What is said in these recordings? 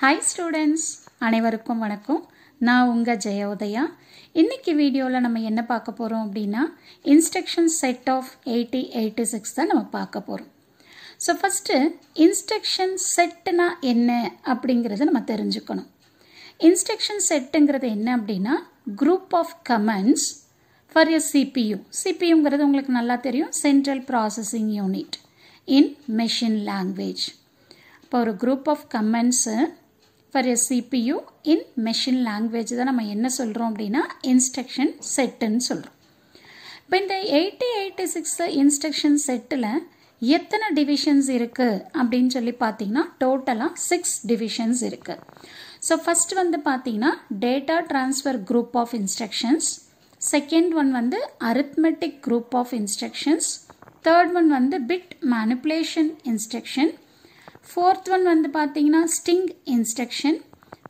Hi students அனைவருக்கும் வணக்கம். நான் உங்கள் ஜெயோதயா இன்றைக்கி வீடியோவில் நம்ம என்ன பார்க்க போகிறோம் அப்படின்னா instruction set of eighty eighty six தான் நம்ம பார்க்க போகிறோம் ஸோ ஃபஸ்ட்டு இன்ஸ்ட்ரக்ஷன் செட்டுனா என்ன அப்படிங்கிறத நம்ம தெரிஞ்சுக்கணும். இன்ஸ்ட்ரக்ஷன் செட்டுங்கிறது என்ன அப்படின்னா group of comments for a CPU சிபியுங்கிறது உங்களுக்கு நல்லா தெரியும் central processing unit in machine language இப்போ ஒரு group of comments for a CPU in machine language தான் நம்ம என்ன சொல்கிறோம் அப்படின்னா இன்ஸ்ட்ரக்ஷன் செட்டுன்னு சொல்கிறோம் இப்போ இந்த எயிட்டி எயிட்டி சிக்ஸ் இன்ஸ்ட்ரக்ஷன் செட்டில் எத்தனை டிவிஷன்ஸ் இருக்குது அப்படின்னு சொல்லி பார்த்தீங்கன்னா டோட்டலாக சிக்ஸ் டிவிஷன்ஸ் இருக்குது ஸோ ஃபஸ்ட் வந்து பார்த்தீங்கன்னா data transfer group of instructions second one வந்து arithmetic group of instructions third one வந்து bit manipulation instruction fourth one வந்து பார்த்தீங்கன்னா ஸ்டிங் இன்ஸ்ட்ரக்ஷன்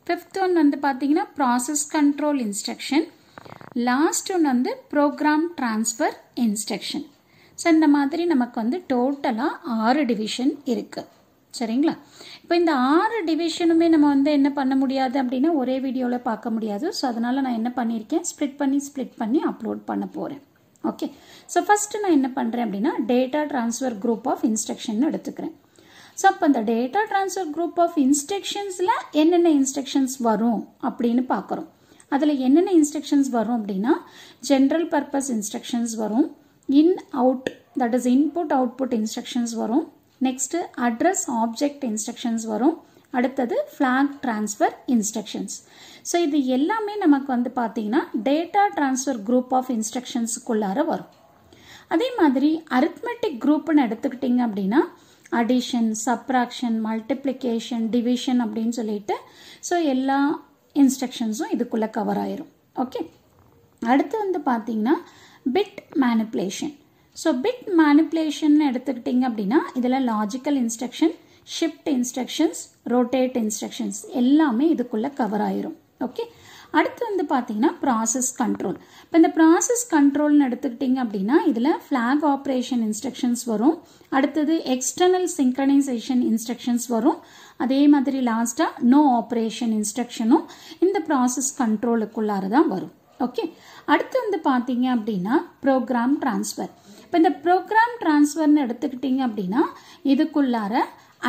ஃபிஃப்த் ஒன் வந்து பார்த்தீங்கன்னா process control instruction last one வந்து ப்ரோக்ராம் ட்ரான்ஸ்ஃபர் இன்ஸ்ட்ரக்ஷன் ஸோ இந்த மாதிரி நமக்கு வந்து டோட்டலாக ஆறு டிவிஷன் இருக்குது சரிங்களா? இப்போ இந்த ஆறு டிவிஷனுமே நம்ம வந்து என்ன பண்ண முடியாது அப்படின்னா ஒரே வீடியோவில் பார்க்க முடியாது. ஸோ அதனால் நான் என்ன பண்ணியிருக்கேன்? ஸ்ப்ளிட் பண்ணி ஸ்ப்ளிட் பண்ணி அப்லோட் பண்ண போகிறேன் ஓகே ஸோ ஃபஸ்ட்டு நான் என்ன பண்ணுறேன் அப்படின்னா data transfer group of instruction எடுத்துக்கிறேன். ஸோ அப்போ அந்த டேட்டா ட்ரான்ஸ்ஃபர் குரூப் ஆஃப் இன்ஸ்ட்ரக்ஷன்ஸில் என்னென்ன இன்ஸ்ட்ரக்ஷன்ஸ் வரும் அப்படின்னு பார்க்குறோம். அதில் என்னென்ன இன்ஸ்ட்ரக்ஷன்ஸ் வரும் அப்படின்னா ஜென்ரல் பர்பஸ் இன்ஸ்ட்ரக்ஷன்ஸ் வரும். In out that is input output instructions வரும். நெக்ஸ்ட்டு அட்ரஸ் ஆப்ஜெக்ட் இன்ஸ்ட்ரக்ஷன்ஸ் வரும். அடுத்தது ஃப்ளாக் ட்ரான்ஸ்ஃபர் இன்ஸ்ட்ரக்ஷன்ஸ் ஸோ இது எல்லாமே நமக்கு வந்து பார்த்தீங்கன்னா டேட்டா ட்ரான்ஸ்ஃபர் குரூப் ஆஃப் இன்ஸ்ட்ரக்ஷன்ஸுக்குள்ளார வரும். அதே மாதிரி அரித்மெட்டிக் குரூப்னு எடுத்துக்கிட்டிங்க அப்படின்னா அடிஷன் சப்ராக்ஷன் மல்டிப்ளிகேஷன் டிவிஷன் அப்படின்னு சொல்லிட்டு ஸோ எல்லா இன்ஸ்ட்ரக்ஷன்ஸும் இதுக்குள்ளே கவர் ஆயிரும். ஓகே அடுத்து வந்து பார்த்தீங்கன்னா bit manipulation so bit manipulation எடுத்துக்கிட்டிங்க அப்படின்னா இதில் logical instruction shift instructions rotate instructions எல்லாமே இதுக்குள்ளே கவர் ஆயிரும். ஓகே அடுத்து வந்து பார்த்தீங்கன்னா ப்ராசஸ் கண்ட்ரோல் இப்போ இந்த ப்ராசஸ் கண்ட்ரோல்னு எடுத்துக்கிட்டிங்க அப்படின்னா இதில் ஃப்ளாக் ஆப்ரேஷன் இன்ஸ்ட்ரக்ஷன்ஸ் வரும். அடுத்தது எக்ஸ்டர்னல் சிங்க்ரனைசேஷன் இன்ஸ்ட்ரக்ஷன்ஸ் வரும். அதே மாதிரி லாஸ்ட்டாக நோ ஆப்ரேஷன் இன்ஸ்ட்ரக்ஷனும் இந்த ப்ராசஸ் கண்ட்ரோலுக்குள்ளார தான் வரும். ஓகே அடுத்து வந்து பார்த்தீங்க அப்படின்னா ப்ரோக்ராம் ட்ரான்ஸ்ஃபர் இப்போ இந்த ப்ரோக்ராம் ட்ரான்ஸ்ஃபர்னு எடுத்துக்கிட்டிங்க அப்படின்னா இதுக்குள்ளார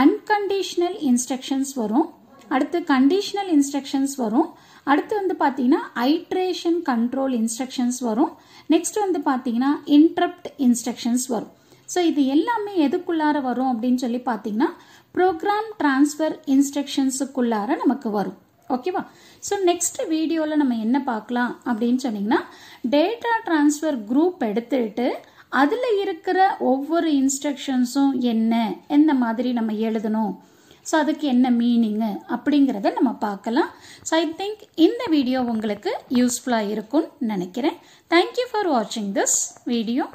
அன்கண்டிஷ்னல் இன்ஸ்ட்ரக்ஷன்ஸ் வரும். அடுத்து கண்டிஷனல் இன்ஸ்ட்ரக்ஷன்ஸ் வரும். அடுத்து வந்து பார்த்தீங்கன்னா ஐட்ரேஷன் கண்ட்ரோல் இன்ஸ்ட்ரக்ஷன்ஸ் வரும். நெக்ஸ்ட் வந்து பார்த்தீங்கன்னா இன்ட்ரப்ட் இன்ஸ்ட்ரக்ஷன்ஸ் வரும். ஸோ இது எல்லாமே எதுக்குள்ளார வரும் அப்படின்னு சொல்லி பார்த்தீங்கன்னா ப்ரோக்ராம் டிரான்ஸ்ஃபர் இன்ஸ்ட்ரக்ஷன்ஸுக்குள்ளார நமக்கு வரும். ஓகேவா ஸோ நெக்ஸ்ட் வீடியோவில் நம்ம என்ன பார்க்கலாம் அப்படின்னு சொன்னீங்கன்னா டேட்டா டிரான்ஸ்ஃபர் குரூப் எடுத்துட்டு அதில் இருக்கிற ஒவ்வொரு இன்ஸ்ட்ரக்ஷன்ஸும் என்ன? எந்த மாதிரி நம்ம எழுதணும்? ஸோ அதுக்கு என்ன மீனிங்கு அப்படிங்கிறத நம்ம பார்க்கலாம். ஸோ ஐ திங்க் இந்த வீடியோ உங்களுக்கு யூஸ்ஃபுல்லாக இருக்கும்னு நினைக்கிறேன். தேங்க்யூ ஃபார் வாட்சிங் திஸ் வீடியோ